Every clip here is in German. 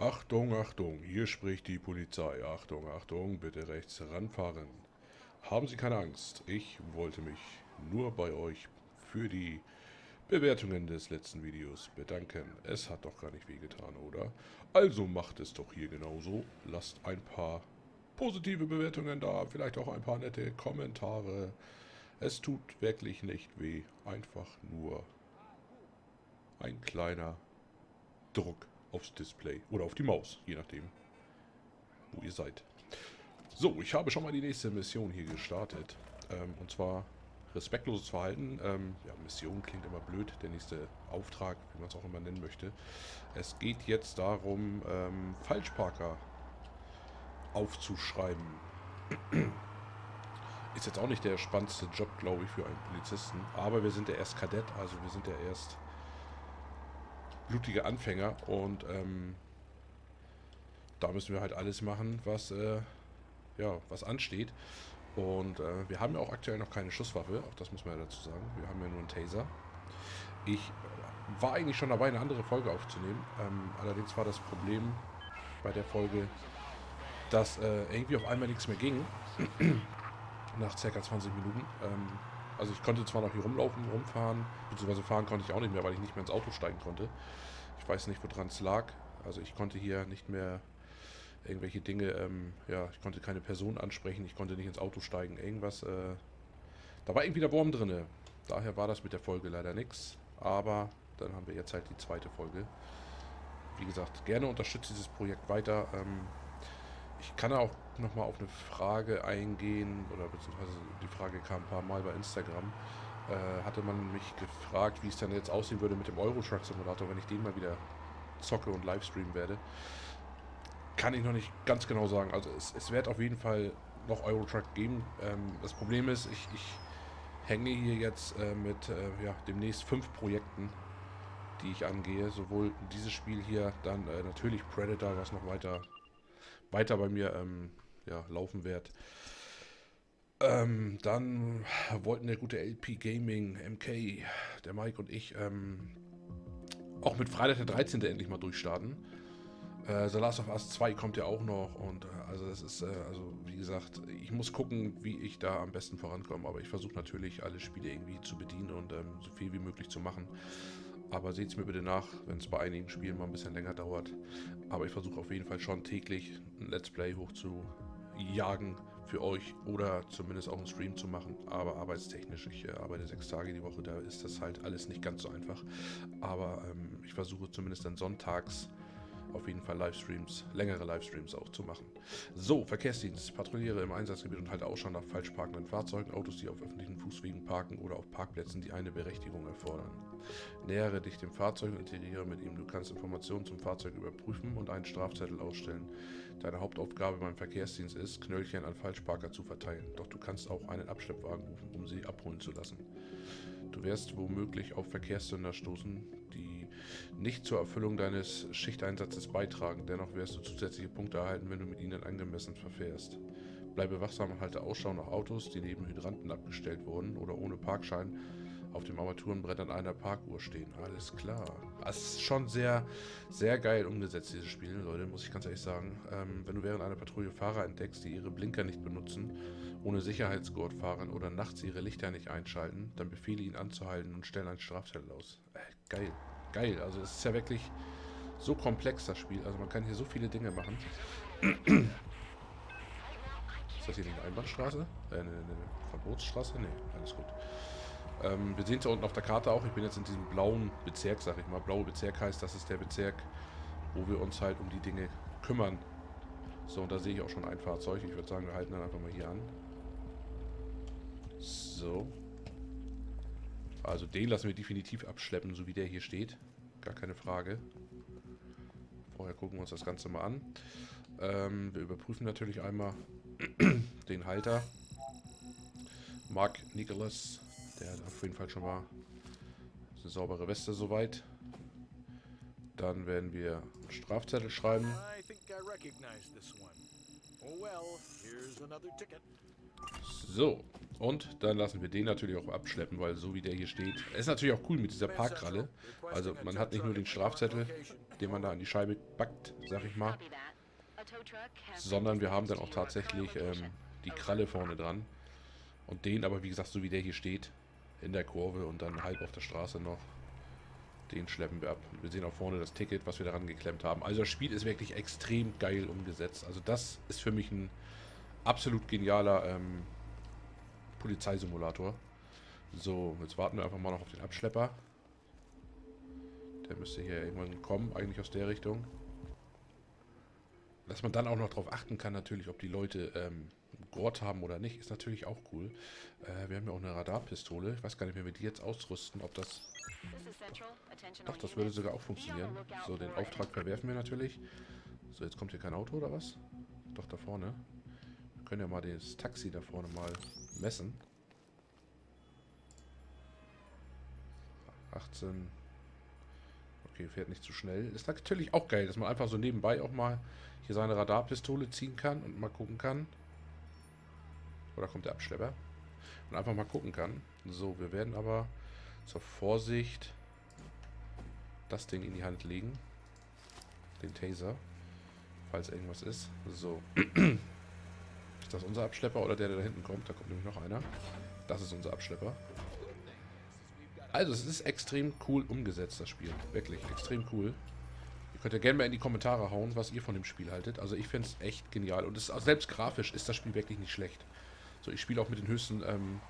Achtung, Achtung, hier spricht die Polizei. Achtung, Achtung, bitte rechts ranfahren. Haben Sie keine Angst, ich wollte mich nur bei euch für die Bewertungen des letzten Videos bedanken. Es hat doch gar nicht wehgetan, oder? Also macht es doch hier genauso. Lasst ein paar positive Bewertungen da, vielleicht auch ein paar nette Kommentare. Es tut wirklich nicht weh, einfach nur ein kleiner Druck aufs Display oder auf die Maus, je nachdem, wo ihr seid. So, ich habe schon mal die nächste Mission hier gestartet. Ähm, und zwar respektloses Verhalten. Ähm, ja, Mission klingt immer blöd, der nächste Auftrag, wie man es auch immer nennen möchte. Es geht jetzt darum, ähm, Falschparker aufzuschreiben. Ist jetzt auch nicht der spannendste Job, glaube ich, für einen Polizisten. Aber wir sind ja erst Kadett, also wir sind ja erst blutige Anfänger. Und ähm, da müssen wir halt alles machen, was, äh, ja, was ansteht. Und äh, wir haben ja auch aktuell noch keine Schusswaffe, auch das muss man ja dazu sagen. Wir haben ja nur einen Taser. Ich war eigentlich schon dabei, eine andere Folge aufzunehmen. Ähm, allerdings war das Problem bei der Folge, dass äh, irgendwie auf einmal nichts mehr ging. Nach ca. 20 Minuten. Ähm, also ich konnte zwar noch hier rumlaufen, rumfahren, beziehungsweise fahren konnte ich auch nicht mehr, weil ich nicht mehr ins Auto steigen konnte. Ich weiß nicht, woran es lag. Also ich konnte hier nicht mehr irgendwelche Dinge, ähm, ja, ich konnte keine Person ansprechen, ich konnte nicht ins Auto steigen, irgendwas. Äh, da war irgendwie der Wurm drin. Daher war das mit der Folge leider nichts. Aber dann haben wir jetzt halt die zweite Folge. Wie gesagt, gerne unterstützt dieses Projekt weiter. Ähm, ich kann auch nochmal auf eine Frage eingehen, oder beziehungsweise die Frage kam ein paar Mal bei Instagram. Äh, hatte man mich gefragt, wie es dann jetzt aussehen würde mit dem Euro Truck Simulator, wenn ich den mal wieder zocke und livestreamen werde. Kann ich noch nicht ganz genau sagen. Also es, es wird auf jeden Fall noch Euro Truck geben. Ähm, das Problem ist, ich, ich hänge hier jetzt äh, mit äh, ja, demnächst fünf Projekten, die ich angehe. Sowohl dieses Spiel hier, dann äh, natürlich Predator, was noch weiter weiter bei mir ähm, ja, laufen wird. Ähm, dann wollten der gute LP Gaming, MK, der Mike und ich ähm, auch mit Freitag der 13. endlich mal durchstarten. Äh, The Last of Us 2 kommt ja auch noch und äh, also das ist, äh, also wie gesagt, ich muss gucken, wie ich da am besten vorankomme, aber ich versuche natürlich alle Spiele irgendwie zu bedienen und ähm, so viel wie möglich zu machen. Aber seht es mir bitte nach, wenn es bei einigen Spielen mal ein bisschen länger dauert. Aber ich versuche auf jeden Fall schon täglich ein Let's Play hoch zu jagen für euch oder zumindest auch einen Stream zu machen. Aber arbeitstechnisch, ich äh, arbeite sechs Tage die Woche, da ist das halt alles nicht ganz so einfach. Aber ähm, ich versuche zumindest dann sonntags auf jeden Fall Livestreams, längere Livestreams auch zu machen. So, Verkehrsdienst, patrouilliere im Einsatzgebiet und halte Ausschau nach falsch parkenden Fahrzeugen, Autos, die auf öffentlichen Fußwegen parken oder auf Parkplätzen, die eine Berechtigung erfordern. Nähere dich dem Fahrzeug und integriere mit ihm. Du kannst Informationen zum Fahrzeug überprüfen und einen Strafzettel ausstellen. Deine Hauptaufgabe beim Verkehrsdienst ist, Knöllchen an Falschparker zu verteilen. Doch du kannst auch einen Abschleppwagen rufen, um sie abholen zu lassen. Du wirst womöglich auf Verkehrssünder stoßen, die nicht zur Erfüllung deines Schichteinsatzes beitragen. Dennoch wirst du zusätzliche Punkte erhalten, wenn du mit ihnen angemessen verfährst. Bleibe wachsam und halte Ausschau nach Autos, die neben Hydranten abgestellt wurden oder ohne Parkschein auf dem Armaturenbrett an einer Parkuhr stehen. Alles klar. Es ist schon sehr, sehr geil umgesetzt, dieses Spiel, Leute, muss ich ganz ehrlich sagen. Ähm, wenn du während einer Patrouille Fahrer entdeckst, die ihre Blinker nicht benutzen, ohne Sicherheitsgurt fahren oder nachts ihre Lichter nicht einschalten, dann befehle ihn anzuhalten und stellen einen Strafzettel aus. Äh, geil. Geil. Also es ist ja wirklich so komplex, das Spiel. Also man kann hier so viele Dinge machen. Ist das hier eine Einbahnstraße? Äh, eine, eine Verbotsstraße? Nee, alles gut. Ähm, wir sehen es ja unten auf der Karte auch. Ich bin jetzt in diesem blauen Bezirk, sag ich mal. Blaue Bezirk heißt, das ist der Bezirk, wo wir uns halt um die Dinge kümmern. So, und da sehe ich auch schon ein Fahrzeug. Ich würde sagen, wir halten dann einfach mal hier an. So. Also den lassen wir definitiv abschleppen, so wie der hier steht. Gar keine Frage. Vorher gucken wir uns das Ganze mal an. Ähm, wir überprüfen natürlich einmal den Halter. Mark Nicholas, der hat auf jeden Fall schon mal eine saubere Weste soweit. Dann werden wir einen Strafzettel schreiben. Oh, so, Und dann lassen wir den natürlich auch abschleppen, weil so wie der hier steht, ist natürlich auch cool mit dieser Parkralle. Also man hat nicht nur den Strafzettel, den man da an die Scheibe backt, sag ich mal, sondern wir haben dann auch tatsächlich ähm, die Kralle vorne dran. Und den aber, wie gesagt, so wie der hier steht, in der Kurve und dann halb auf der Straße noch. Den schleppen wir ab. Wir sehen auch vorne das Ticket, was wir daran geklemmt haben. Also das Spiel ist wirklich extrem geil umgesetzt. Also das ist für mich ein absolut genialer ähm, Polizeisimulator. So, jetzt warten wir einfach mal noch auf den Abschlepper. Der müsste hier irgendwann kommen, eigentlich aus der Richtung. Dass man dann auch noch darauf achten kann, natürlich, ob die Leute ähm, Gurt haben oder nicht, ist natürlich auch cool. Äh, wir haben ja auch eine Radarpistole. Ich weiß gar nicht, wenn wir die jetzt ausrüsten, ob das... Doch, das würde sogar auch funktionieren. So, den Auftrag verwerfen wir natürlich. So, jetzt kommt hier kein Auto oder was? Doch, da vorne. Können ja mal das Taxi da vorne mal messen. 18. Okay, fährt nicht zu schnell. Ist natürlich auch geil, dass man einfach so nebenbei auch mal hier seine Radarpistole ziehen kann und mal gucken kann. Oder kommt der Abschlepper? Und einfach mal gucken kann. So, wir werden aber zur Vorsicht das Ding in die Hand legen. Den Taser. Falls irgendwas ist. So. Ist das unser Abschlepper oder der, der da hinten kommt? Da kommt nämlich noch einer. Das ist unser Abschlepper. Also, es ist extrem cool umgesetzt, das Spiel. Wirklich, extrem cool. Ihr könnt ja gerne mal in die Kommentare hauen, was ihr von dem Spiel haltet. Also, ich finde es echt genial. Und es, selbst grafisch ist das Spiel wirklich nicht schlecht. So, ich spiele auch mit den höchsten ähm,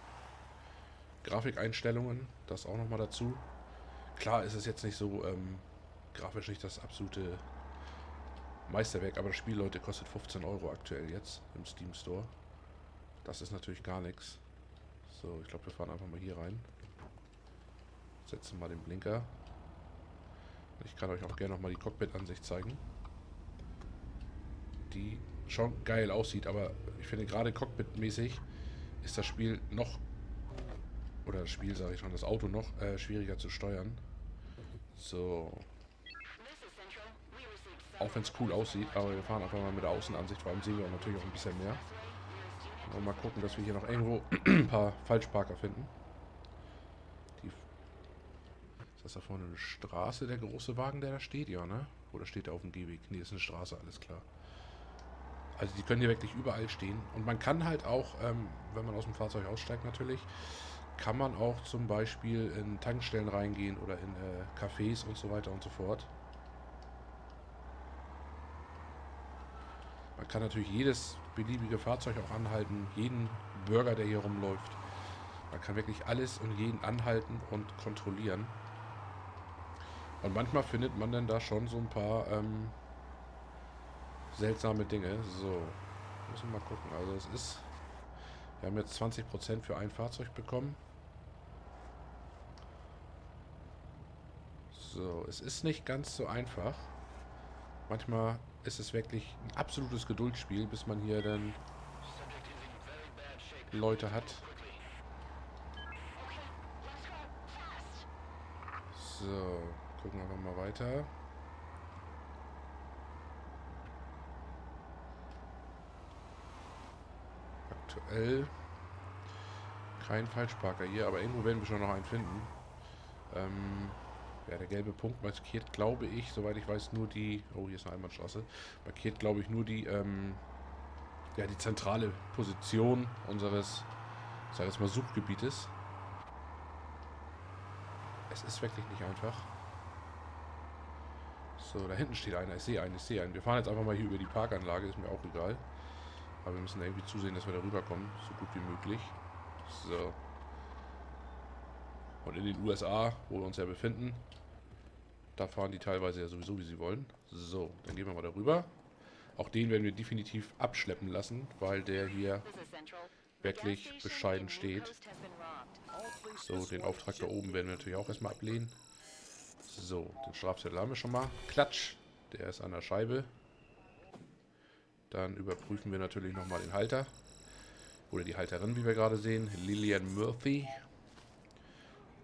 Grafikeinstellungen. Das auch nochmal dazu. Klar ist es jetzt nicht so ähm, grafisch nicht das absolute Meisterwerk, aber das Spiel, Leute, kostet 15 Euro aktuell jetzt im Steam Store. Das ist natürlich gar nichts. So, ich glaube, wir fahren einfach mal hier rein. Setzen mal den Blinker. Ich kann euch auch gerne nochmal die Cockpit-Ansicht zeigen. Die schon geil aussieht, aber ich finde gerade Cockpit-mäßig ist das Spiel noch, oder das Spiel sage ich schon, das Auto noch äh, schwieriger zu steuern. So, auch wenn es cool aussieht, aber wir fahren einfach mal mit der Außenansicht, vor allem sehen wir auch natürlich auch ein bisschen mehr. Und mal gucken, dass wir hier noch irgendwo ein paar Falschparker finden. Die ist das da vorne eine Straße, der große Wagen, der da steht? Ja, ne? Oder steht er auf dem Gehweg? Ne, ist eine Straße, alles klar. Also die können hier wirklich überall stehen. Und man kann halt auch, ähm, wenn man aus dem Fahrzeug aussteigt natürlich, kann man auch zum Beispiel in Tankstellen reingehen oder in äh, Cafés und so weiter und so fort. Man kann natürlich jedes beliebige Fahrzeug auch anhalten, jeden Bürger, der hier rumläuft. Man kann wirklich alles und jeden anhalten und kontrollieren. Und manchmal findet man dann da schon so ein paar ähm, seltsame Dinge. So, müssen wir mal gucken. Also es ist, wir haben jetzt 20% für ein Fahrzeug bekommen. So, es ist nicht ganz so einfach. Manchmal ist es wirklich ein absolutes Geduldsspiel, bis man hier dann Leute hat. So, gucken wir mal weiter. Aktuell kein Falschparker hier, aber irgendwo werden wir schon noch einen finden. Ähm, ja, der gelbe Punkt markiert, glaube ich, soweit ich weiß, nur die... Oh, hier ist eine Einbahnstraße. Markiert, glaube ich, nur die, ähm, ja, die zentrale Position unseres, sag ich mal, Suchgebietes. Es ist wirklich nicht einfach. So, da hinten steht einer. Ich sehe einen, ich sehe einen. Wir fahren jetzt einfach mal hier über die Parkanlage, ist mir auch egal. Aber wir müssen irgendwie zusehen, dass wir da rüberkommen, so gut wie möglich. So. Und in den USA, wo wir uns ja befinden, da fahren die teilweise ja sowieso, wie sie wollen. So, dann gehen wir mal darüber. Auch den werden wir definitiv abschleppen lassen, weil der hier wirklich bescheiden steht. So, den Auftrag da oben werden wir natürlich auch erstmal ablehnen. So, den Strafzettel haben wir schon mal. Klatsch, der ist an der Scheibe. Dann überprüfen wir natürlich nochmal den Halter. Oder die Halterin, wie wir gerade sehen. Lillian Murphy.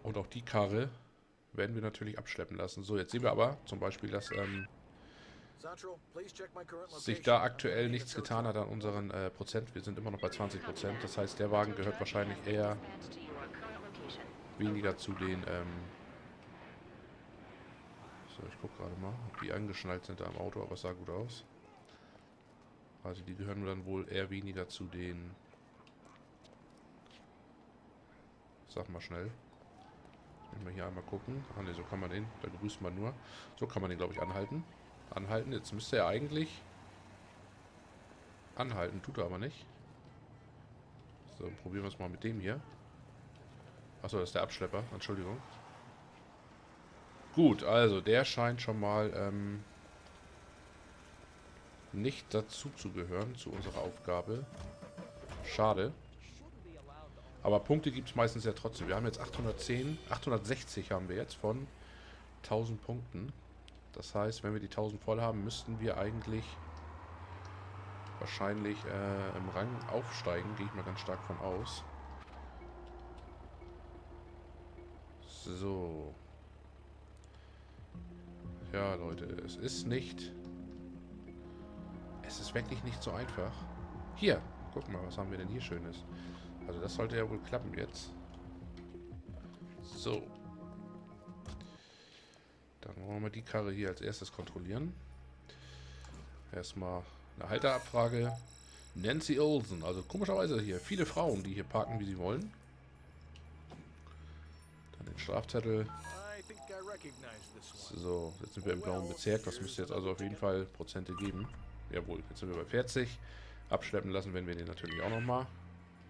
Und auch die Karre werden wir natürlich abschleppen lassen. So, jetzt sehen wir aber zum Beispiel, dass ähm, sich da aktuell nichts getan hat an unseren äh, Prozent. Wir sind immer noch bei 20 Prozent. Das heißt, der Wagen gehört wahrscheinlich eher weniger zu den... Ähm so, ich gucke gerade mal, ob die angeschnallt sind da am Auto, aber es sah gut aus. Also die gehören dann wohl eher weniger zu den... Sag mal schnell. Mal hier einmal gucken. Ah ne, so kann man den. Da grüßt man nur. So kann man den, glaube ich, anhalten. Anhalten. Jetzt müsste er eigentlich anhalten. Tut er aber nicht. So, probieren wir es mal mit dem hier. Achso, das ist der Abschlepper. Entschuldigung. Gut, also der scheint schon mal ähm, nicht dazu zu gehören, zu unserer Aufgabe. Schade. Aber Punkte gibt es meistens ja trotzdem. Wir haben jetzt 810, 860 haben wir jetzt von 1000 Punkten. Das heißt, wenn wir die 1000 voll haben, müssten wir eigentlich wahrscheinlich äh, im Rang aufsteigen. Gehe ich mal ganz stark von aus. So. Ja, Leute, es ist nicht... Es ist wirklich nicht so einfach. Hier, guck mal, was haben wir denn hier Schönes? Also das sollte ja wohl klappen jetzt. So. Dann wollen wir die Karre hier als erstes kontrollieren. Erstmal eine Halterabfrage. Nancy Olsen. Also komischerweise hier viele Frauen, die hier parken, wie sie wollen. Dann den Strafzettel. So, jetzt sind wir im blauen Bezirk. Das müsste jetzt also auf jeden Fall Prozente geben. Jawohl, jetzt sind wir bei 40. Abschleppen lassen werden wir den natürlich auch nochmal.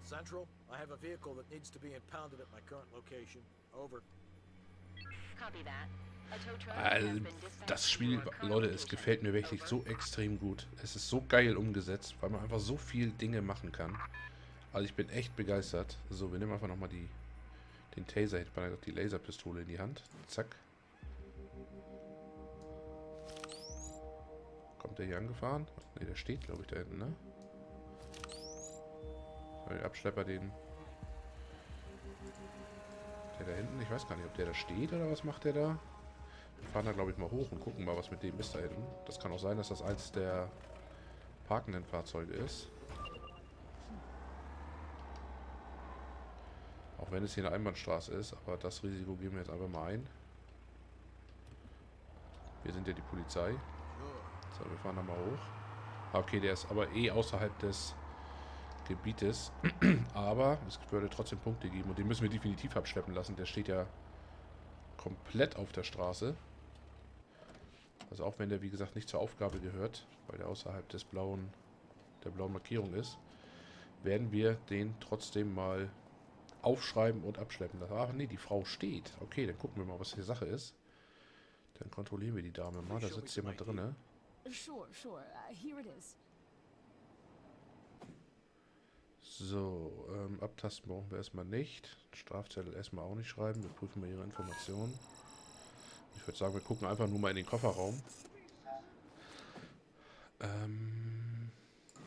Central, I have a vehicle that needs to be impounded at my current location. Over. Copy that. Also, das Spiel, Leute, es gefällt mir wirklich so extrem gut. Es ist so geil umgesetzt, weil man einfach so viel Dinge machen kann. Also ich bin echt begeistert. So, wir nehmen einfach nochmal die, den Taser, hätte man die Laserpistole in die Hand. Zack. Kommt der hier angefahren? Ne, der steht, glaube ich, da hinten, ne? Weil Abschlepper den... Der da hinten, ich weiß gar nicht, ob der da steht oder was macht der da? Wir fahren da, glaube ich, mal hoch und gucken mal, was mit dem ist da hinten. Das kann auch sein, dass das eins der parkenden Fahrzeuge ist. Auch wenn es hier eine Einbahnstraße ist, aber das Risiko geben wir jetzt einfach mal ein. Wir sind ja die Polizei. So, wir fahren da mal hoch. Ah, okay, der ist aber eh außerhalb des Gebietes. Aber es würde trotzdem Punkte geben und den müssen wir definitiv abschleppen lassen. Der steht ja komplett auf der Straße. Also auch wenn der, wie gesagt, nicht zur Aufgabe gehört, weil der außerhalb des blauen, der blauen Markierung ist, werden wir den trotzdem mal aufschreiben und abschleppen lassen. Ach nee, die Frau steht. Okay, dann gucken wir mal, was die Sache ist. Dann kontrollieren wir die Dame mal. Da sitzt jemand drin. Sure, sure. Uh, here it is. So, ähm, abtasten brauchen wir erstmal nicht. Strafzettel erstmal auch nicht schreiben. Wir prüfen mal ihre Informationen. Ich würde sagen, wir gucken einfach nur mal in den Kofferraum. Ähm.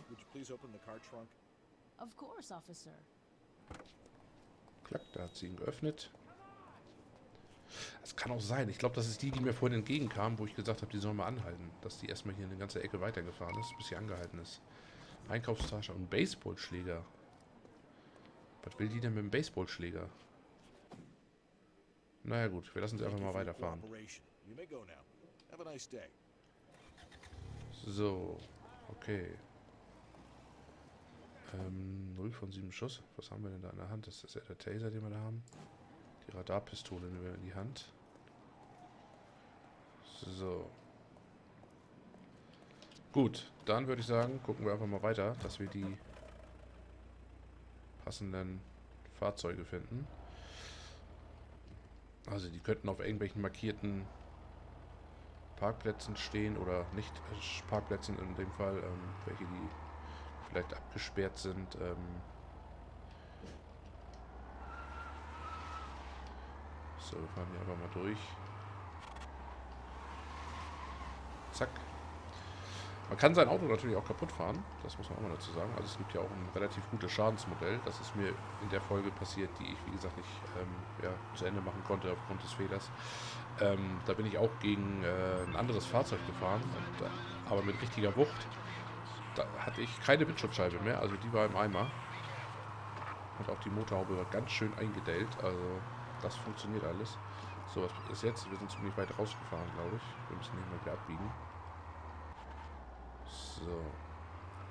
Would you please open the car trunk? Of course, officer. Klack, da hat sie ihn geöffnet. Das kann auch sein. Ich glaube, das ist die, die mir vorhin entgegenkam, wo ich gesagt habe, die sollen mal anhalten. Dass die erstmal hier eine ganze Ecke weitergefahren ist, bis sie angehalten ist. Einkaufstasche und Baseballschläger. Was will die denn mit dem Baseballschläger? Naja gut, wir lassen sie einfach mal weiterfahren. So, okay. Ähm, 0 von 7 Schuss. Was haben wir denn da in der Hand? Das ist ja der Taser, den wir da haben. Die Radarpistole nehmen wir in die Hand. So. Gut, dann würde ich sagen, gucken wir einfach mal weiter, dass wir die passenden Fahrzeuge finden. Also die könnten auf irgendwelchen markierten Parkplätzen stehen oder nicht Parkplätzen in dem Fall, ähm, welche die vielleicht abgesperrt sind. Ähm so, wir fahren hier einfach mal durch. Zack. Man kann sein Auto natürlich auch kaputt fahren, das muss man auch mal dazu sagen. Also es gibt ja auch ein relativ gutes Schadensmodell. Das ist mir in der Folge passiert, die ich, wie gesagt, nicht ähm, ja, zu Ende machen konnte aufgrund des Fehlers. Ähm, da bin ich auch gegen äh, ein anderes Fahrzeug gefahren, und, äh, aber mit richtiger Wucht. Da hatte ich keine Windschutzscheibe mehr, also die war im Eimer. Und auch die Motorhaube war ganz schön eingedellt, also das funktioniert alles. So, was ist jetzt? Wir sind ziemlich weit rausgefahren, glaube ich. Wir müssen nicht mal wieder abbiegen. So.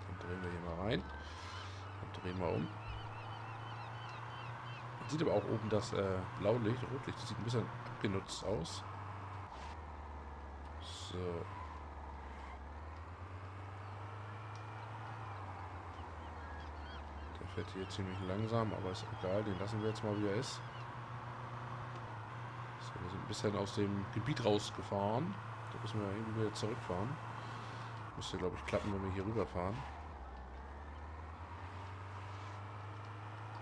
Dann drehen wir hier mal rein. Dann drehen wir um. Man sieht aber auch oben das äh, Blaulicht, Rotlicht, das sieht ein bisschen abgenutzt aus. So. Der fährt hier ziemlich langsam, aber ist egal, den lassen wir jetzt mal, wie er ist. So, wir sind ein bisschen aus dem Gebiet rausgefahren. Da müssen wir irgendwie wieder zurückfahren. Müsste, glaube ich, klappen, wenn wir hier rüberfahren.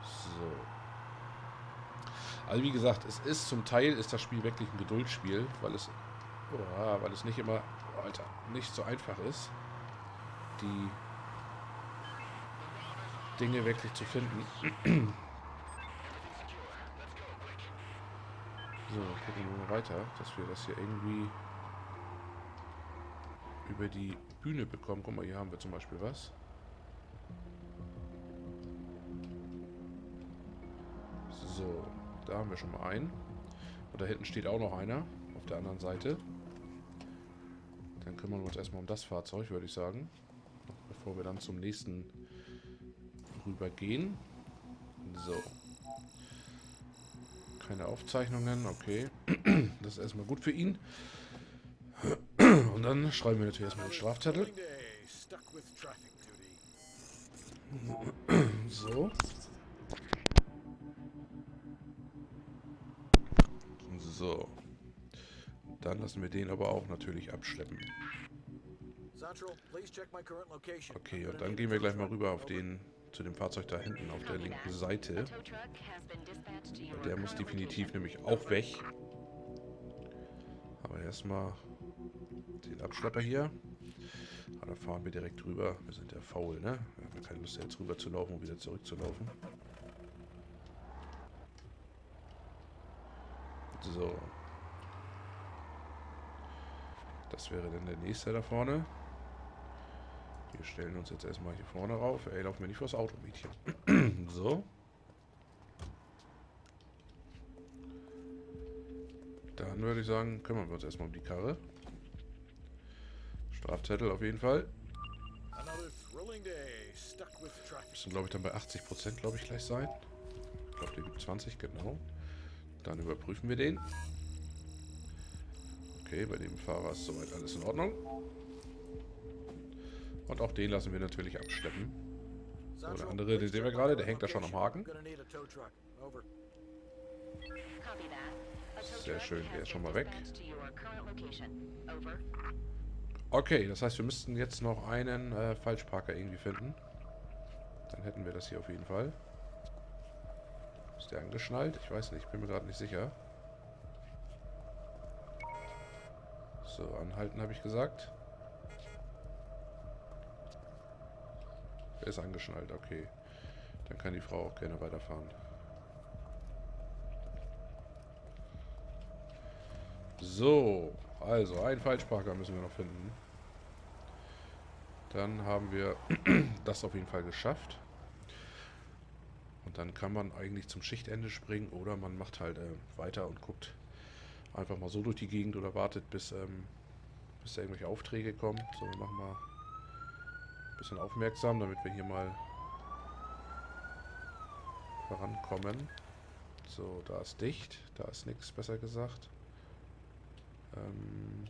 So. Also wie gesagt, es ist zum Teil ist das Spiel wirklich ein Geduldsspiel, weil es, oh, weil es nicht immer, oh, Alter, nicht so einfach ist, die Dinge wirklich zu finden. so, gucken wir mal weiter, dass wir das hier irgendwie über die Bühne bekommen. Guck mal, hier haben wir zum Beispiel was. So, da haben wir schon mal einen. Und da hinten steht auch noch einer auf der anderen Seite. Dann kümmern wir uns erstmal um das Fahrzeug, würde ich sagen. Bevor wir dann zum nächsten rübergehen. So. Keine Aufzeichnungen, okay. Das ist erstmal gut für ihn. Und dann schreiben wir natürlich erstmal einen Strafzettel. So. So. Dann lassen wir den aber auch natürlich abschleppen. Okay, und dann gehen wir gleich mal rüber auf den zu dem Fahrzeug da hinten auf der linken Seite. Der muss definitiv nämlich auch weg. Aber erstmal den Abschlepper hier. Ah, da fahren wir direkt rüber. Wir sind ja faul, ne? Wir haben keine Lust, jetzt rüber zu laufen und wieder zurückzulaufen. So. Das wäre dann der nächste da vorne. Wir stellen uns jetzt erstmal hier vorne rauf. Ey, laufen wir nicht vors Auto, Mädchen. so. Dann würde ich sagen, kümmern wir uns erstmal um die Karre. Strafzettel auf jeden Fall. Müssen, glaube ich, dann bei 80%, glaube ich, gleich sein. Ich glaube, der gibt 20, genau. Dann überprüfen wir den. Okay, bei dem Fahrer ist soweit alles in Ordnung. Und auch den lassen wir natürlich abschleppen. So, der andere, den sehen wir gerade, der hängt da schon am Haken. Sehr schön, der ist schon mal weg. Okay, das heißt, wir müssten jetzt noch einen äh, Falschparker irgendwie finden. Dann hätten wir das hier auf jeden Fall. Ist der angeschnallt? Ich weiß nicht, ich bin mir gerade nicht sicher. So, anhalten habe ich gesagt. Er ist angeschnallt, okay. Dann kann die Frau auch gerne weiterfahren. So, also einen Falschparker müssen wir noch finden. Dann haben wir das auf jeden Fall geschafft. Und dann kann man eigentlich zum Schichtende springen oder man macht halt äh, weiter und guckt einfach mal so durch die Gegend oder wartet, bis, ähm, bis da irgendwelche Aufträge kommen. So, wir machen mal ein bisschen aufmerksam, damit wir hier mal vorankommen. So, da ist dicht. Da ist nichts, besser gesagt. Ähm,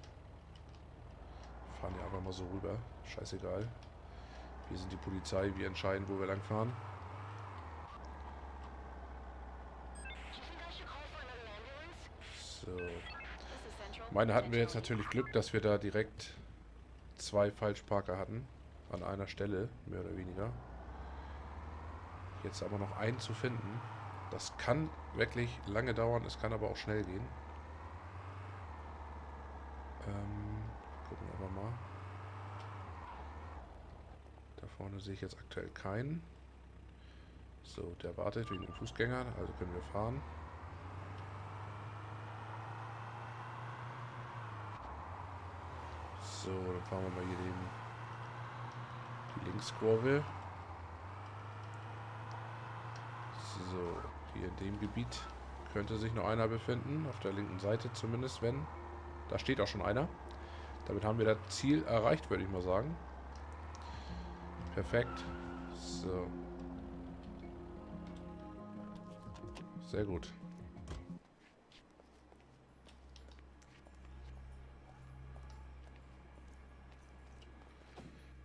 fahren hier einfach mal so rüber. Scheißegal. Wir sind die Polizei, wir entscheiden, wo wir lang fahren. So. Meine hatten wir jetzt natürlich Glück, dass wir da direkt zwei Falschparker hatten. An einer Stelle, mehr oder weniger. Jetzt aber noch einen zu finden. Das kann wirklich lange dauern, es kann aber auch schnell gehen. Ähm, gucken wir aber mal. vorne sehe ich jetzt aktuell keinen. So, der wartet wegen dem Fußgänger, also können wir fahren. So, dann fahren wir mal hier den, die Linkskurve. So, hier in dem Gebiet könnte sich noch einer befinden, auf der linken Seite zumindest, wenn. Da steht auch schon einer. Damit haben wir das Ziel erreicht, würde ich mal sagen. Perfekt. So. Sehr gut.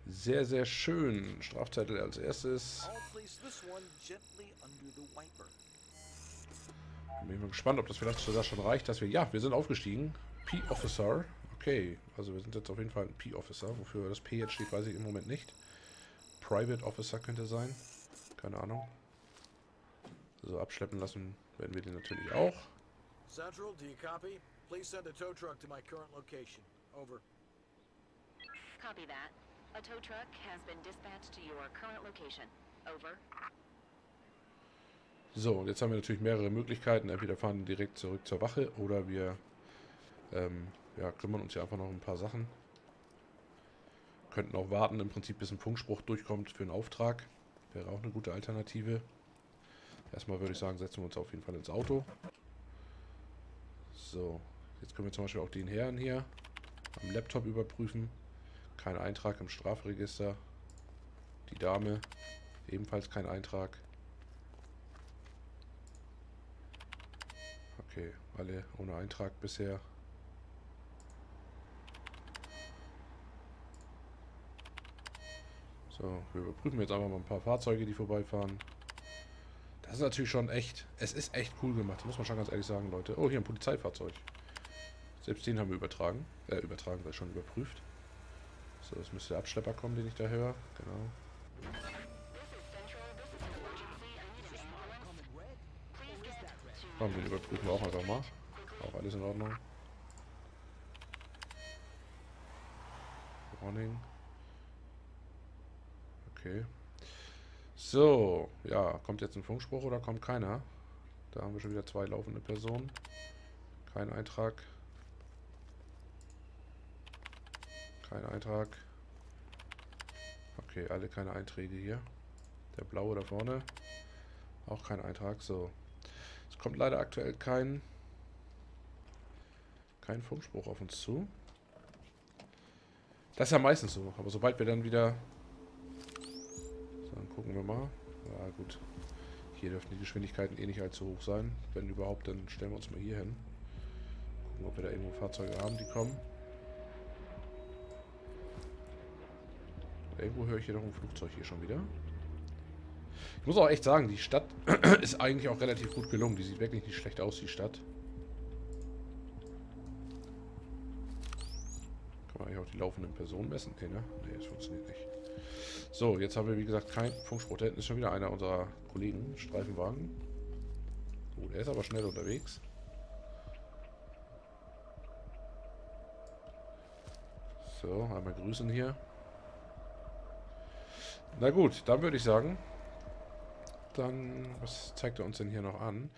Sehr, sehr schön. Strafzettel als erstes. Bin ich mal gespannt, ob das vielleicht sogar schon reicht, dass wir... Ja, wir sind aufgestiegen. P-Officer. Okay, also wir sind jetzt auf jeden Fall ein P-Officer. Wofür das P jetzt steht, weiß ich im Moment nicht. Private Officer könnte sein. Keine Ahnung. So, abschleppen lassen werden wir den natürlich auch. Central, do you copy? Please send a tow truck to my current location. Over. Copy that. A tow truck has been dispatched to your current location. Over. So, und jetzt haben wir natürlich mehrere Möglichkeiten. Entweder fahren direkt zurück zur Wache oder wir ähm, ja, kümmern uns ja einfach noch ein paar Sachen. Könnten auch warten, im Prinzip bis ein Funkspruch durchkommt für einen Auftrag. Wäre auch eine gute Alternative. Erstmal würde ich sagen, setzen wir uns auf jeden Fall ins Auto. So, jetzt können wir zum Beispiel auch den Herrn hier am Laptop überprüfen. Kein Eintrag im Strafregister. Die Dame, ebenfalls kein Eintrag. Okay, alle ohne Eintrag bisher. So, wir überprüfen jetzt einfach mal ein paar Fahrzeuge, die vorbeifahren. Das ist natürlich schon echt, es ist echt cool gemacht, muss man schon ganz ehrlich sagen, Leute. Oh, hier ein Polizeifahrzeug. Selbst den haben wir übertragen. Äh, übertragen, weil schon überprüft. So, es müsste der Abschlepper kommen, den ich da höre. Genau. Komm, den überprüfen wir auch einfach mal. Auch alles in Ordnung. Warning. Okay. So, ja, kommt jetzt ein Funkspruch oder kommt keiner? Da haben wir schon wieder zwei laufende Personen. Kein Eintrag. Kein Eintrag. Okay, alle keine Einträge hier. Der blaue da vorne. Auch kein Eintrag. So. Es kommt leider aktuell kein kein Funkspruch auf uns zu. Das ist ja meistens so. Aber sobald wir dann wieder... Gucken wir mal. Ja gut. Hier dürften die Geschwindigkeiten eh nicht allzu hoch sein. Wenn überhaupt, dann stellen wir uns mal hier hin. Gucken, ob wir da irgendwo Fahrzeuge haben, die kommen. Irgendwo höre ich hier noch ein Flugzeug hier schon wieder. Ich muss auch echt sagen, die Stadt ist eigentlich auch relativ gut gelungen. Die sieht wirklich nicht schlecht aus, die Stadt. Kann man eigentlich auch die laufenden Personen messen? Nee, ne? Nee, das funktioniert nicht. So, jetzt haben wir wie gesagt kein Funkspruch. Da hinten ist schon wieder einer unserer Kollegen. Streifenwagen. Oh, der ist aber schnell unterwegs. So, einmal grüßen hier. Na gut, dann würde ich sagen, dann, was zeigt er uns denn hier noch an?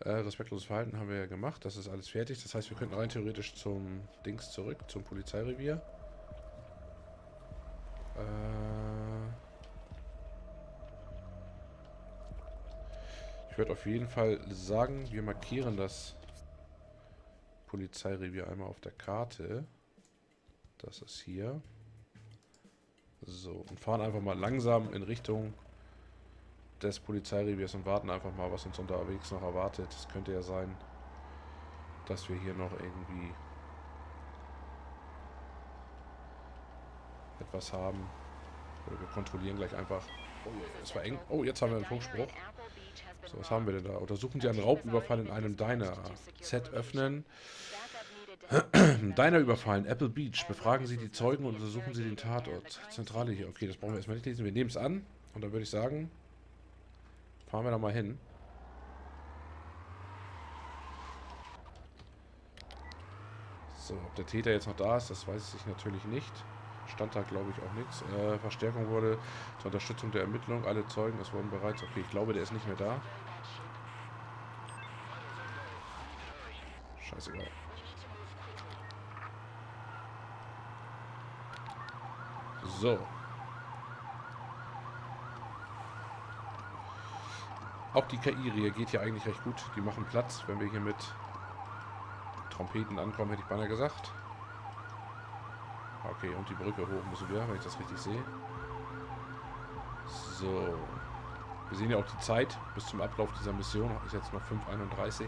Äh, respektloses Verhalten haben wir ja gemacht, das ist alles fertig. Das heißt, wir könnten rein theoretisch zum Dings zurück, zum Polizeirevier. Äh ich würde auf jeden Fall sagen, wir markieren das Polizeirevier einmal auf der Karte. Das ist hier. So, und fahren einfach mal langsam in Richtung des Polizeireviers und warten einfach mal, was uns unterwegs noch erwartet. Es könnte ja sein, dass wir hier noch irgendwie etwas haben. Oder wir kontrollieren gleich einfach. Oh, das war eng. Oh, jetzt haben wir einen Funkspruch. So, was haben wir denn da? Untersuchen Sie einen Raubüberfall in einem Diner. Z öffnen. Deiner überfallen, Apple Beach. Befragen Sie die Zeugen und untersuchen Sie den Tatort. Zentrale hier. Okay, das brauchen wir erstmal nicht lesen. Wir nehmen es an. Und dann würde ich sagen, fahren wir da mal hin. So, ob der Täter jetzt noch da ist, das weiß ich natürlich nicht. Stand da glaube ich auch nichts. Äh, Verstärkung wurde zur Unterstützung der Ermittlung. Alle Zeugen, es wurden bereits... Okay, ich glaube, der ist nicht mehr da. Scheißegal. So. Auch die KI reagiert hier eigentlich recht gut. Die machen Platz, wenn wir hier mit Trompeten ankommen, hätte ich beinahe gesagt. Okay, und die Brücke hoch müssen wir, wenn ich das richtig sehe. So. Wir sehen ja auch die Zeit bis zum Ablauf dieser Mission. Ist jetzt noch 5.31.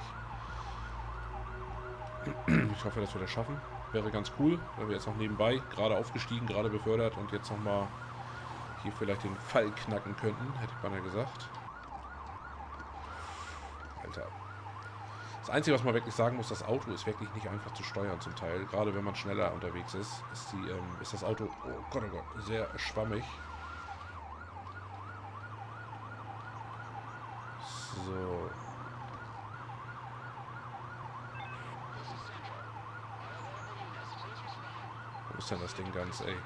Ich hoffe, dass wir das schaffen. Wäre ganz cool, wenn wir jetzt noch nebenbei gerade aufgestiegen, gerade befördert und jetzt nochmal hier vielleicht den Fall knacken könnten, hätte ich beinahe gesagt. Alter. Das Einzige, was man wirklich sagen muss, das Auto ist wirklich nicht einfach zu steuern zum Teil. Gerade wenn man schneller unterwegs ist, ist, die, ähm, ist das Auto, oh Gott, oh Gott, sehr schwammig. So. Wo ist denn das Ding ganz, ey?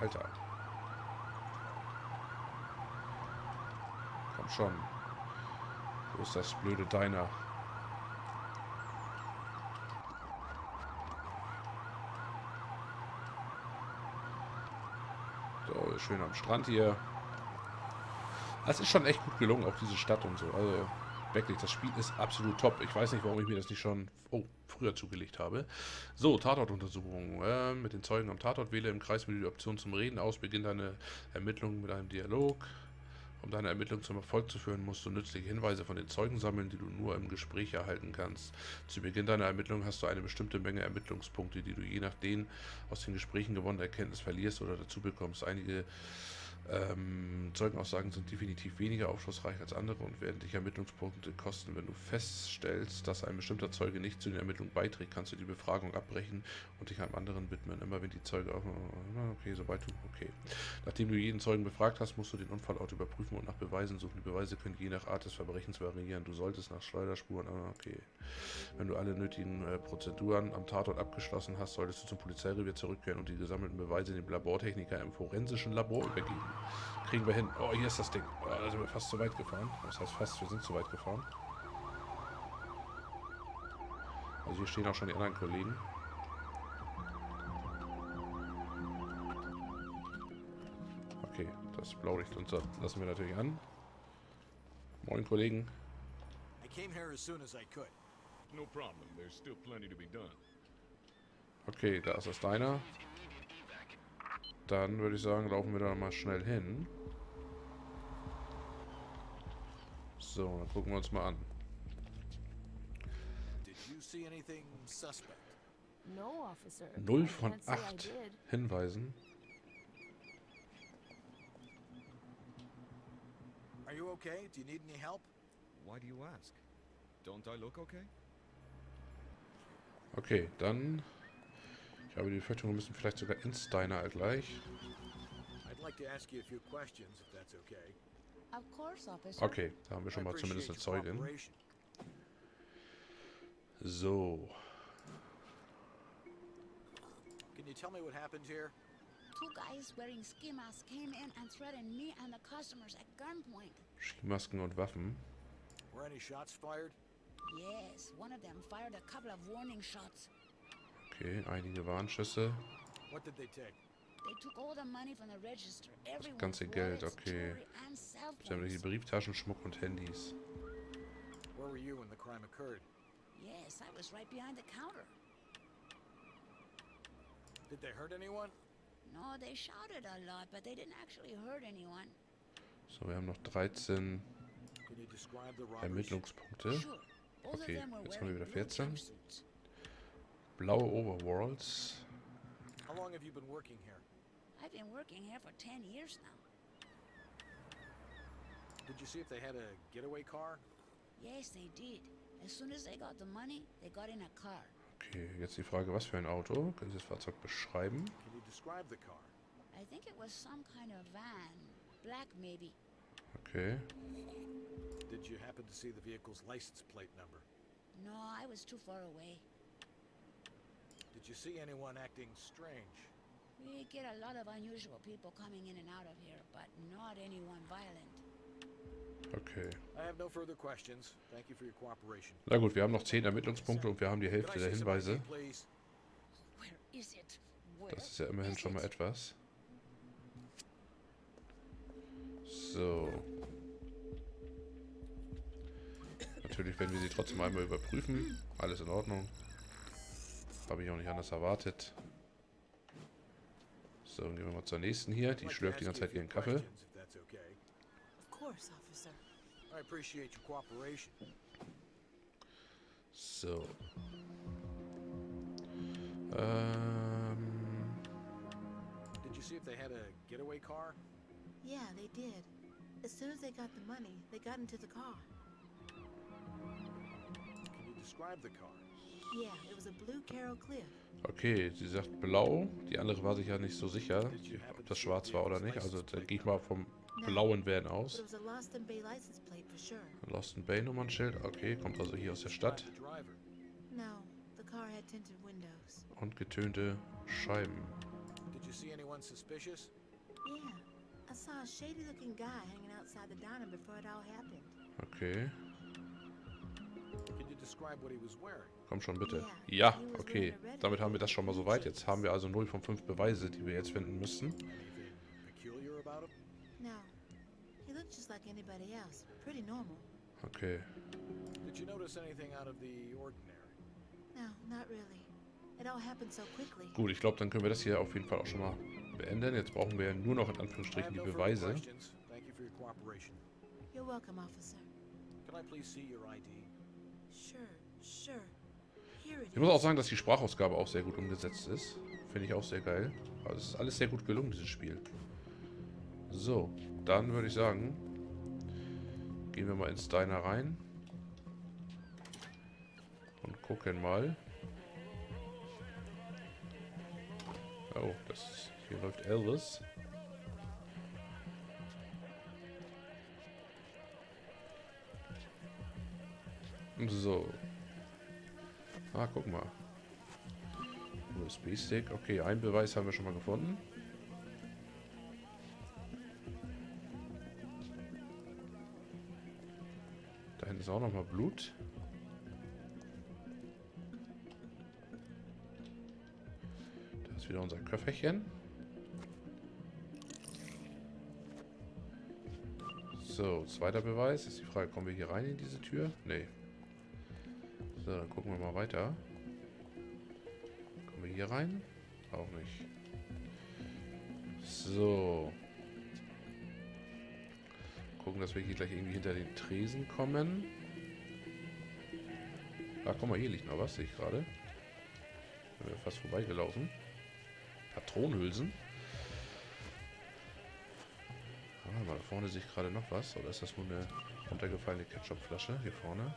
Alter. Komm schon. Wo ist das blöde Diner? So, schön am Strand hier. Es ist schon echt gut gelungen, auch diese Stadt und so. Also wirklich, das Spiel ist absolut top. Ich weiß nicht, warum ich mir das nicht schon oh, früher zugelegt habe. So, Tatortuntersuchung. Äh, mit den Zeugen am Tatort wähle im Kreismenü die Option zum Reden aus. Beginnt deine Ermittlung mit einem Dialog. Um deine Ermittlung zum Erfolg zu führen, musst du nützliche Hinweise von den Zeugen sammeln, die du nur im Gespräch erhalten kannst. Zu Beginn deiner Ermittlung hast du eine bestimmte Menge Ermittlungspunkte, die du je nach den aus den Gesprächen gewonnenen Erkenntnis verlierst oder dazu bekommst. Einige ähm, Zeugenaussagen sind definitiv weniger aufschlussreich als andere und werden dich Ermittlungspunkte kosten. Wenn du feststellst, dass ein bestimmter Zeuge nicht zu den Ermittlungen beiträgt, kannst du die Befragung abbrechen und dich einem anderen widmen. Immer wenn die Zeuge auch. Okay, sobald du. Okay. Nachdem du jeden Zeugen befragt hast, musst du den Unfallort überprüfen und nach Beweisen suchen. Die Beweise können je nach Art des Verbrechens variieren. Du solltest nach Schleuderspuren. Okay. Wenn du alle nötigen äh, Prozeduren am Tatort abgeschlossen hast, solltest du zum Polizeirevier zurückkehren und die gesammelten Beweise dem Labortechniker im forensischen Labor übergeben. Kriegen wir hin. Oh, hier ist das Ding. Oh, da sind wir fast zu weit gefahren. Das heißt fast, wir sind zu weit gefahren. Also hier stehen auch schon die anderen Kollegen. Okay, das Blaulicht und so lassen wir natürlich an. Moin Kollegen. I came here as soon as I could. No problem. There's still plenty to be done. Okay, da ist das deiner. Dann würde ich sagen, laufen wir da mal schnell hin. So, dann gucken wir uns mal an. Did you see anything suspect? No, officer. 0 I von can't say I 8 did. Hinweisen. Are you okay? Do you need any help? Why do you ask? Don't I look okay? Okay, dann... Ich habe die Befürchtung, wir müssen vielleicht sogar ins Diner gleich. I'd like to ask you a few questions, if that's okay. Of course, officer. Okay, da haben wir schon mal zumindest eine Zeugin. So, Can you tell me what happened here? Two guys wearing ski masks came in and threatened me and the customers at gunpoint. Skimasken und Waffen. Were any shots fired? Yes, one of them fired a couple of warning shots. Okay, einige Warnschüsse. Everyone's ganze Geld, okay. phones. Brieftaschen, Schmuck und Handys. Where were you when the crime occurred? Yes, I was right behind the counter. Did they hurt anyone? No, they shouted a lot, but they didn't actually hurt anyone. So, wir haben noch 13 Can you describe the robbers? Ermittlungspunkte. Okay, jetzt haben wir wieder blue 14. Jumpsuits. Blaue Overworlds. How long have you been working here? I've been working here for 10 years now. Did you see if they had a getaway car? Yes, they did. As soon as they got the money, they got in a car. Okay, jetzt die Frage, was für ein Auto? Können Sie das Fahrzeug beschreiben? Can you describe the car? I think it was some kind of van. Black, maybe. Okay. Did you happen to see the vehicle's license plate number? No, I was too far away. Did you see anyone acting strange? We get a lot of unusual people coming in and out of here, but not anyone violent. Okay. I have no further questions. Thank you for your cooperation. Na gut, wir haben noch 10 Ermittlungspunkte und wir haben die Hälfte der Hinweise. please? Where is it? Where Das ist ja immerhin schon mal etwas. So. Natürlich werden wir sie trotzdem einmal überprüfen. Alles in Ordnung. Habe ich auch nicht anders erwartet. So, dann gehen wir mal zur nächsten hier. Die schlürft die ganze Zeit ihren Kaffee. So. Ähm, Did you see if they had a getaway car? Yeah, they did. As soon as they got the money, they got into the car. Can you describe the car? Okay, sie sagt blau. Die andere war sich ja nicht so sicher, ob das schwarz war oder nicht. Also da gehe ich mal vom blauen Van aus. it was a Lost in Bay Nummernschild. Okay, kommt also hier aus der Stadt. Describe the driver. No, the car had tinted windows. Und getönte Scheiben. Did you see anyone suspicious? Yeah, I saw a shady looking guy hanging outside the diner before it all happened. Okay, Can you describe what he was wearing? Komm schon bitte. Ja, okay. Damit haben wir das schon mal soweit. Jetzt haben wir also 0 von 5 Beweise, die wir jetzt finden müssen. Okay. Did you notice anything out of the ordinary? No, not really. It all happened so quickly. Gut, ich glaube, dann können wir das hier auf jeden Fall auch schon mal beenden. Jetzt brauchen wir nur noch in Anführungsstrichen die Beweise. You're welcome, officer. Can I please see your ID? Sure, sure. Ich muss auch sagen, dass die Sprachausgabe auch sehr gut umgesetzt ist. Finde ich auch sehr geil. Also es ist alles sehr gut gelungen, dieses Spiel. So, dann würde ich sagen, gehen wir mal ins Diner rein. Und gucken mal. Oh, das hier läuft Elvis. So. Ah, guck mal. USB-Stick. Okay, einen Beweis haben wir schon mal gefunden. Da hinten ist auch noch mal Blut. Da ist wieder unser Köfferchen. So, zweiter Beweis. Ist die Frage, kommen wir hier rein in diese Tür? Nee. So, dann gucken wir mal weiter. Kommen wir hier rein? Auch nicht. So. Gucken, dass wir hier gleich irgendwie hinter den Tresen kommen. Ah, guck mal, hier liegt noch was, sehe ich gerade. Sind wir fast vorbeigelaufen. Patronenhülsen. Ah, mal, da vorne sehe ich gerade noch was. Oder ist das nur eine runtergefallene Ketchupflasche hier vorne?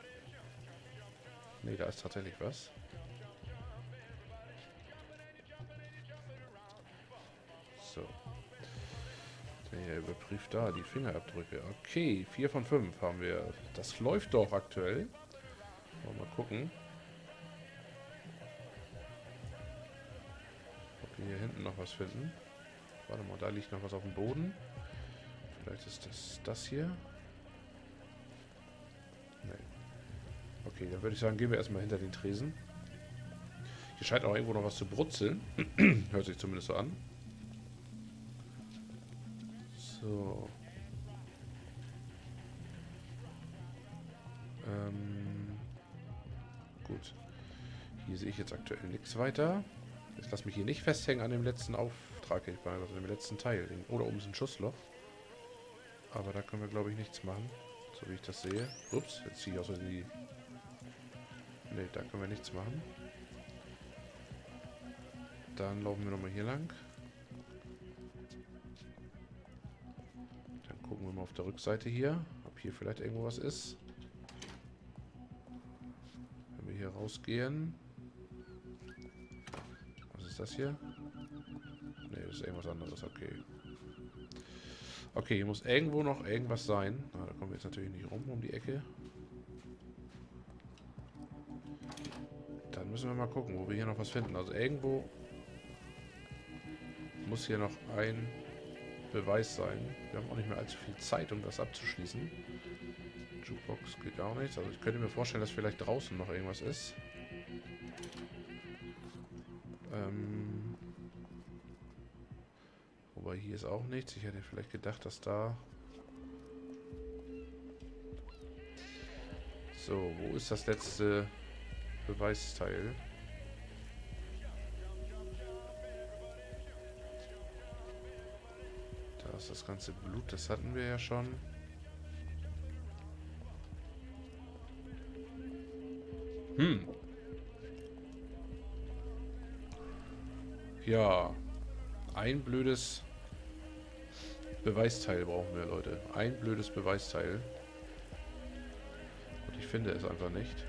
Ne, da ist tatsächlich was. So. Der überprüft da die Fingerabdrücke. Okay, 4 von 5 haben wir. Das läuft doch aktuell. Mal gucken. Ob wir hier hinten noch was finden. Warte mal, da liegt noch was auf dem Boden. Vielleicht ist das das hier. Okay, dann würde ich sagen, gehen wir erstmal hinter den Tresen. Hier scheint auch irgendwo noch was zu brutzeln. Hört sich zumindest so an. So. Ähm, gut. Hier sehe ich jetzt aktuell nichts weiter. Jetzt lass mich hier nicht festhängen an dem letzten Auftrag. Ich war also dem letzten Teil. Oder oben ist ein Schussloch. Aber da können wir, glaube ich, nichts machen. So wie ich das sehe. Ups, jetzt ziehe ich außer die... Ne, da können wir nichts machen. Dann laufen wir nochmal hier lang. Dann gucken wir mal auf der Rückseite hier, ob hier vielleicht irgendwo was ist. Wenn wir hier rausgehen. Was ist das hier? Ne, das ist irgendwas anderes, okay. Okay, hier muss irgendwo noch irgendwas sein. Na, da kommen wir jetzt natürlich nicht rum, um die Ecke. Müssen wir mal gucken, wo wir hier noch was finden. Also irgendwo muss hier noch ein Beweis sein. Wir haben auch nicht mehr allzu viel Zeit, um das abzuschließen. Jukebox geht auch nicht. Also ich könnte mir vorstellen, dass vielleicht draußen noch irgendwas ist. Ähm Wobei hier ist auch nichts. Ich hätte vielleicht gedacht, dass da... So, wo ist das letzte Beweisteil? Da ist das ganze Blut, das hatten wir ja schon. Hm. Ja. Ein blödes Beweisteil brauchen wir, Leute. Ein blödes Beweisteil. Und ich finde es einfach nicht.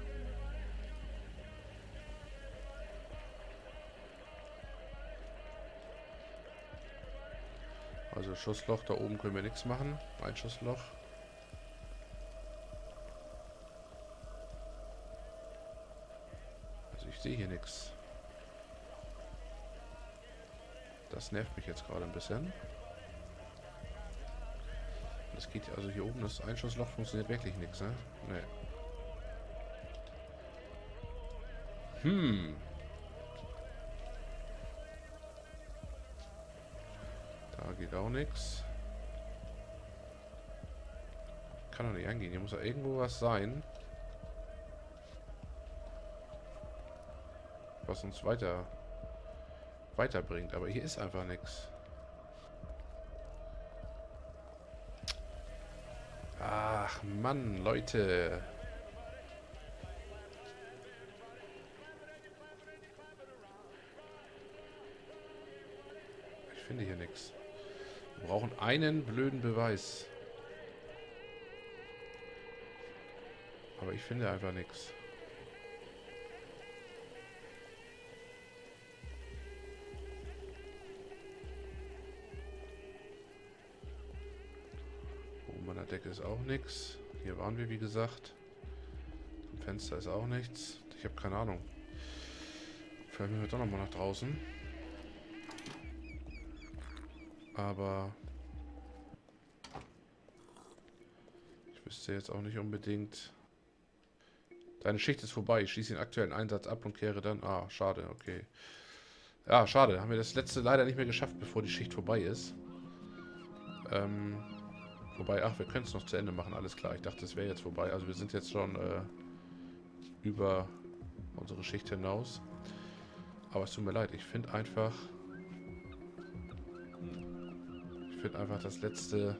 Schussloch, da oben können wir nichts machen. Ein Schussloch. Also ich sehe hier nichts. Das nervt mich jetzt gerade ein bisschen. Das geht also hier oben, das Einschussloch funktioniert wirklich nichts, ne? Ne. Hm. Geht auch nichts. Kann doch nicht angehen. Hier muss ja irgendwo was sein. Was uns weiter weiterbringt. Aber hier ist einfach nichts. Ach Mann, Leute. Ich finde hier nichts. Wir brauchen einen blöden Beweis. Aber ich finde einfach nichts. Oben an der Decke ist auch nichts. Hier waren wir, wie gesagt. Am Fenster ist auch nichts. Ich habe keine Ahnung. Vielleicht müssen wir doch nochmal nach draußen. Aber... Ich wüsste jetzt auch nicht unbedingt... Deine Schicht ist vorbei. Ich schließe den aktuellen Einsatz ab und kehre dann... Ah, schade, okay. Ja, schade. Haben wir das letzte leider nicht mehr geschafft, bevor die Schicht vorbei ist. Ähm... Wobei, ach, wir können es noch zu Ende machen, alles klar. Ich dachte, es wäre jetzt vorbei. Also wir sind jetzt schon äh, über unsere Schicht hinaus. Aber es tut mir leid, ich finde einfach... finde einfach das letzte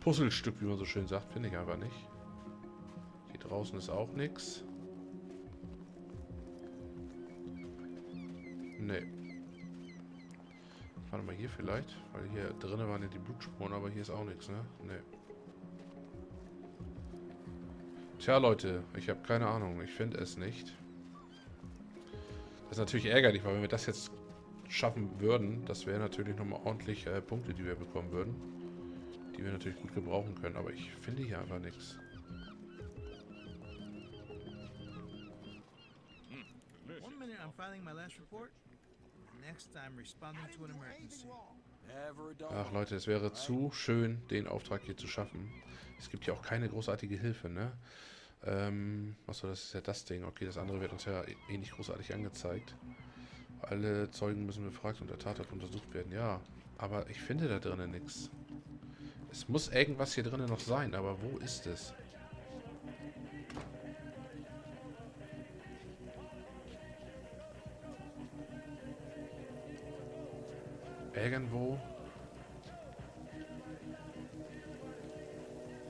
Puzzlestück, wie man so schön sagt, finde ich einfach nicht. Hier draußen ist auch nichts. Nee. Warte mal, hier vielleicht? Weil hier drinnen waren ja die Blutspuren, aber hier ist auch nichts, ne? Nee. Tja, Leute, ich habe keine Ahnung. Ich finde es nicht. Das ist natürlich ärgerlich, weil wenn wir das jetzt schaffen würden, das wäre natürlich nochmal ordentlich äh, Punkte, die wir bekommen würden. Die wir natürlich gut gebrauchen können, aber ich finde hier einfach nichts. One minute I'm filing my last report, next I'm responding to an emergency. Ach Leute, es wäre zu schön, den Auftrag hier zu schaffen. Es gibt ja auch keine großartige Hilfe, ne? Ähm, achso, das ist ja das Ding. Okay, das andere wird uns ja eh nicht großartig angezeigt. Alle Zeugen müssen befragt und der Tatort untersucht werden. Ja, aber ich finde da drinnen nichts. Es muss irgendwas hier drinnen noch sein, aber wo ist es? Irgendwo.